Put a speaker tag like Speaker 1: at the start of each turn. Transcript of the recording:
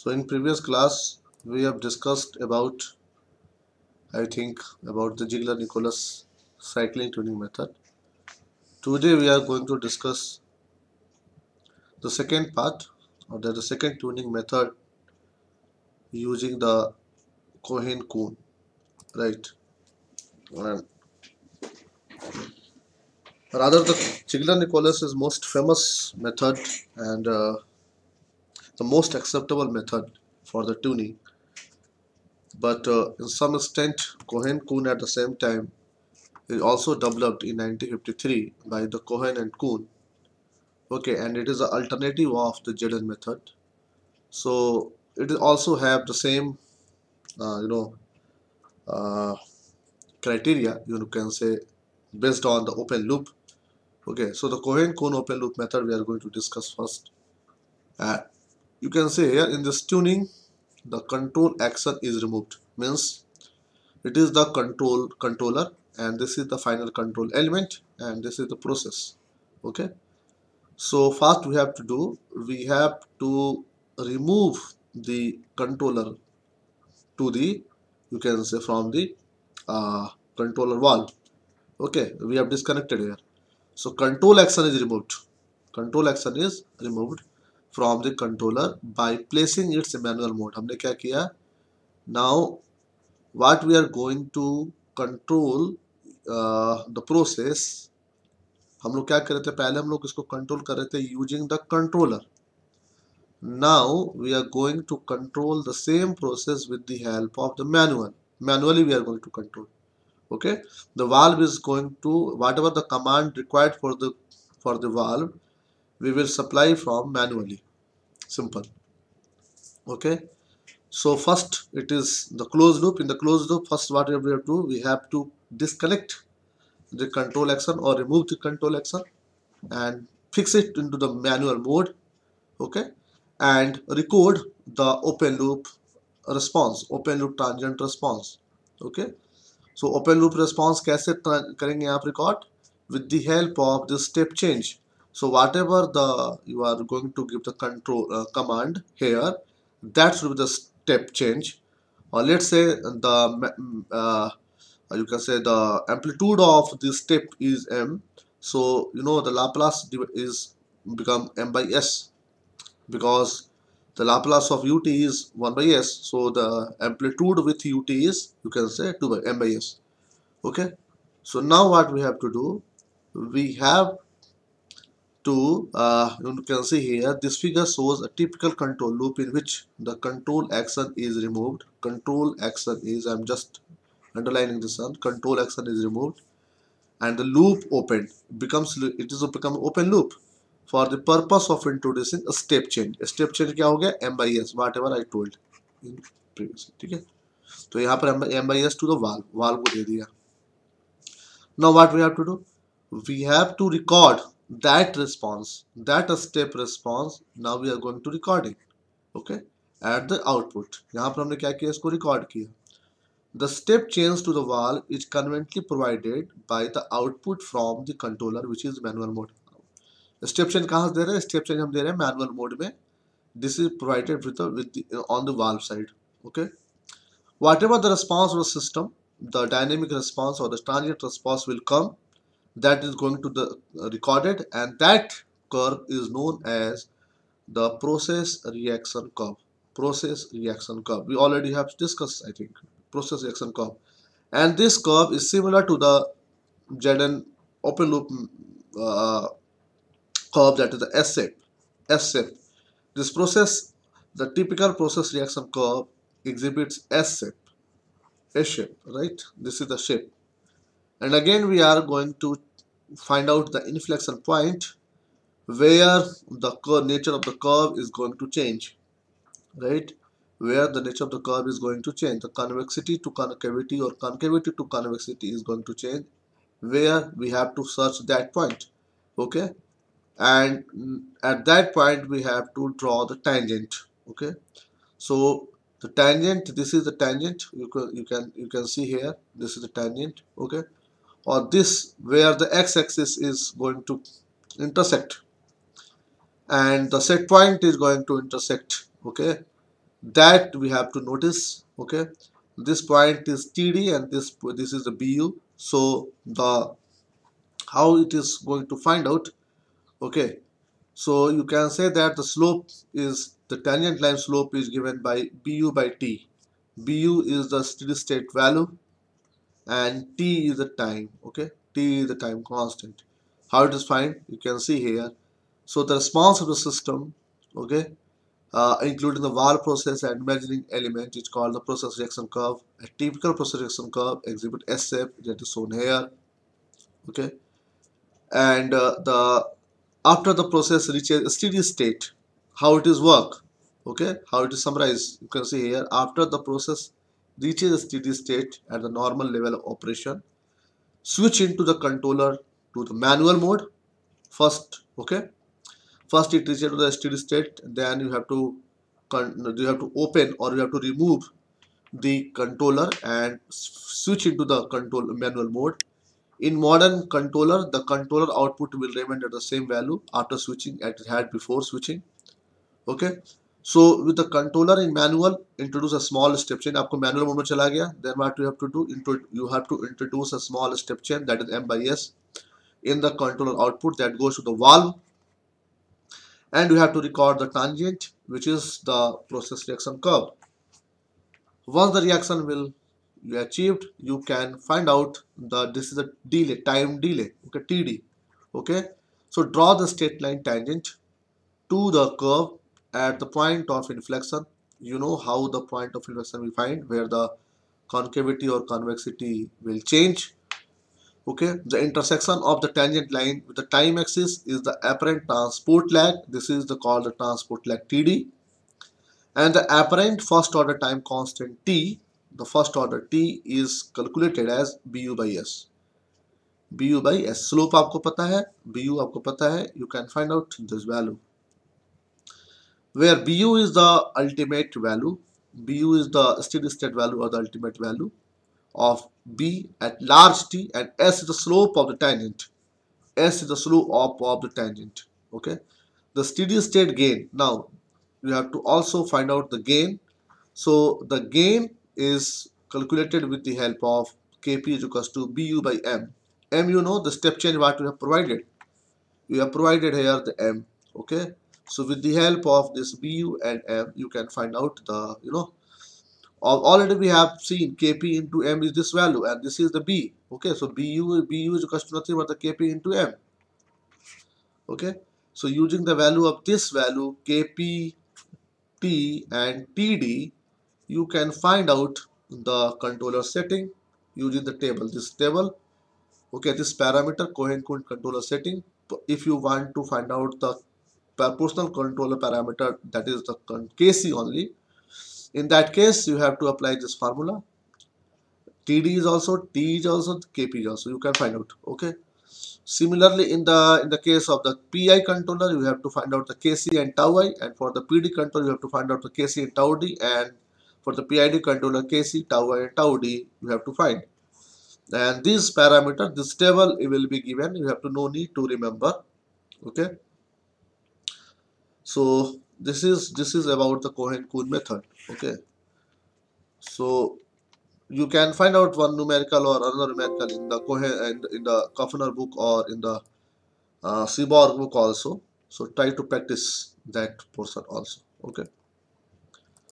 Speaker 1: So in previous class we have discussed about I think about the Ziegler-Nichols cycling tuning method. Today we are going to discuss the second part or the, second tuning method using the Cohen-Coon right and rather the Ziegler-Nichols is most famous method and uh, the most acceptable method for the tuning. But uh, in some extent Cohen-Coon at the same time is also developed in 1953 by the Cohen and Coon. Okay and it is an alternative of the ZN method. So it also have the same uh, you know uh, criteria you can say based on the open loop. Okay so the Cohen-Coon open loop method we are going to discuss first uh, you can say here in this tuning the control action is removed. Means it is the control controller and this is the final control element and this is the process. Okay? So first we have to do we have to remove the controller to the you can say from the uh, controller wall. Okay? We have disconnected here. So control action is removed. Control action is removed from the controller by placing its manual mode हमने क्या किया? Now what we are going to control the process हम लोग क्या कर रहे थे? पहले हम लोग इसको कंट्रोल कर रहे थे using the controller now we are going to control the same process with the help of the manual manually we are going to control okay the valve is going to whatever the command required for the for the valve we will supply from manually simple okay so first it is the closed loop in the closed loop first what we have to do we have to disconnect the control action or remove the control action and fix it into the manual mode okay and record the open loop response open loop transient response okay so open loop response कैसे करेंगे आप record with the help of the step change so whatever the you are going to give the control uh, command here that should be the step change. Or let's say the uh, you can say the amplitude of this step is m. So you know the Laplace is become m by s because the Laplace of ut is 1 by s. So the amplitude with ut is you can say 2 by m by s. Okay? So now what we have to do we have to uh, you can see here this figure shows a typical control loop in which the control action is removed control action is I'm just underlining this one control action is removed and the loop opened becomes it is become open loop for the purpose of introducing a step change a step change क्या हो गया m by s whatever I told in previous ठीक है तो यहाँ पर m by s to the valve valve को दे दिया now what we have to do we have to record that response that step response now we are going to recording okay at the output यहाँ पर हमने क्या किया इसको record किया the step change to the valve is conveniently provided by the output from the controller which is manual mode step change कहाँ दे रहे हैं step change हम दे रहे हैं manual mode में this is provided with the, with the on the valve side okay whatever the response of the system the dynamic response or the transient response will come that is going to the uh, recorded and that curve is known as the process reaction curve. Process reaction curve. We already have discussed i think process reaction curve. And this curve is similar to the ZN open loop uh, curve that is the S shape. S shape. This process the typical process reaction curve exhibits S shape. S shape right? This is the shape and again we are going to find out the inflection point where the nature of the curve is going to change right? Where the nature of the curve is going to change. The convexity to concavity or concavity to convexity is going to change where we have to search that point okay? And at that point we have to draw the tangent okay? So the tangent this is the tangent. You can you can you can see here this is the tangent okay or this where the x-axis is going to intersect. And the set point is going to intersect okay? That we have to notice okay? This point is td and this this is the bu so the how it is going to find out okay? So you can say that the slope is the tangent line slope is given by bu by t. Bu is the steady state value and t is the time okay? T is the time constant. How it is find you can see here. So the response of the system okay uh, including the Wahl process and measuring element is called the process reaction curve a typical process reaction curve exhibit S shape that is shown here okay? And uh, the after the process reaches a steady state how it is work okay? How it is summarized you can see here after the process reaches a steady state at the normal level of operation. Switch into the controller to the manual mode first okay? First it reaches to the steady state then you have to you have to open or you have to remove the controller and switch into the control manual mode. In modern controller the controller output will remain at the same value after switching as it had before switching okay so with the controller in manual introduce a small step change आपको manual mode में चला गया then what you have to do you have to introduce a small step change that is m by s in the controller output that goes to the valve and you have to record the tangent which is the process reaction curve once the reaction will be achieved you can find out the this is the delay time delay okay td okay so draw the straight line tangent to the curve at the point of inflection you know how the point of inflection we find where the concavity or convexity will change okay the intersection of the tangent line with the time axis is the apparent transport lag this is the called the transport lag td and the apparent first order time constant t the first order t is calculated as bu by s bu by s slope आपको पता है bu आपको पता है you can find out this value where bu is the ultimate value bu is the steady state value or the ultimate value of b at large t and s is the slope of the tangent. s is the slope of, of the tangent okay? The steady state gain. Now you have to also find out the gain. So the gain is calculated with the help of kp is equals to bu by m. m you know the step change what we have provided. We have provided here the m okay so with the help of this bu and m you can find out the you know already we have seen kp into m is this value and this is the b. Okay so bu bu is equal to nothing but the kp into m. Okay so using the value of this value kp t and td you can find out the controller setting using the table. This table okay this parameter Cohen-Coon controller setting. If you want to find out the proportional controller parameter that is the kc only. In that case you have to apply this formula. Td is also t is also kp is also. You can find out okay? Similarly in the in the case of the pi controller you have to find out the kc and tau i. And for the pd controller you have to find out the kc and tau d. And for the pid controller kc tau i and tau d you have to find. And this parameter this table it will be given. You have to no need to remember okay so this is this is about the Cohen-Coon method okay? So you can find out one numerical or another numerical in the Cohen and in the Kofner book or in the uh, Seborg book also. So try to practice that portion also okay